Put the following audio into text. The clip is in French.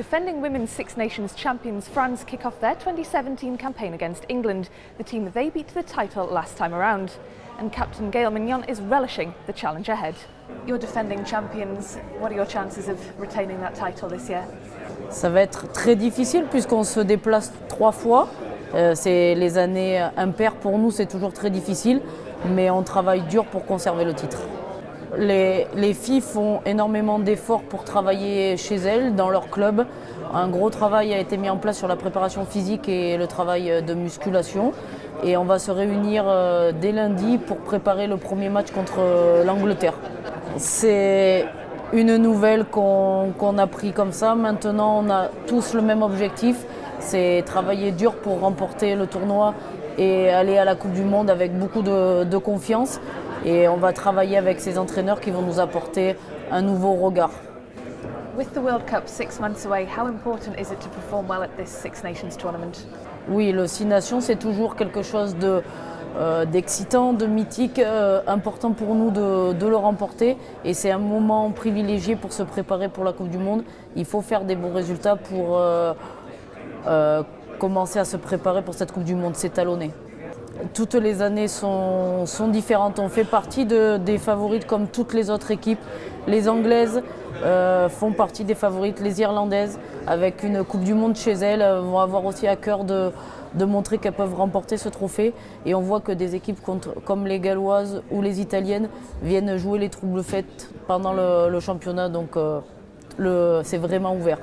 Defending women's Six Nations champions France kick off their 2017 campaign against England, the team that they beat to the title last time around. And captain Gail Mignon is relishing the challenge ahead. You're defending champions. What are your chances of retaining that title this year? Ça va être très difficile puisqu'on se déplace trois fois. Euh, c'est les années impaires pour nous, c'est toujours très difficile, mais on travaille dur pour conserver le titre. Les, les filles font énormément d'efforts pour travailler chez elles, dans leur club. Un gros travail a été mis en place sur la préparation physique et le travail de musculation. Et on va se réunir euh, dès lundi pour préparer le premier match contre euh, l'Angleterre. C'est une nouvelle qu'on a pris comme ça. Maintenant, on a tous le même objectif, c'est travailler dur pour remporter le tournoi et aller à la Coupe du Monde avec beaucoup de confiance. Et on va travailler avec ces entraîneurs qui vont nous apporter un nouveau regard. With the World Cup six months away, how important is it to perform well at this Six Nations tournament? Oui, le Six Nations, c'est toujours quelque chose de, euh, d'excitant, de mythique, euh, important pour nous de, de le remporter. Et c'est un moment privilégié pour se préparer pour la Coupe du Monde. Il faut faire des bons résultats pour euh, commencer à se préparer pour cette Coupe du Monde, s'étalonner. Toutes les années sont, différentes. On fait partie de, des favorites comme toutes les autres équipes. Les Anglaises euh, font partie des favorites. Les Irlandaises, avec une Coupe du Monde chez elles, euh, vont avoir aussi à cœur de, montrer qu'elles peuvent remporter ce trophée. Et on voit que des équipes comme les Galloises ou les Italiennes viennent jouer les troubles faites pendant le, championnat. Donc euh, c'est vraiment ouvert.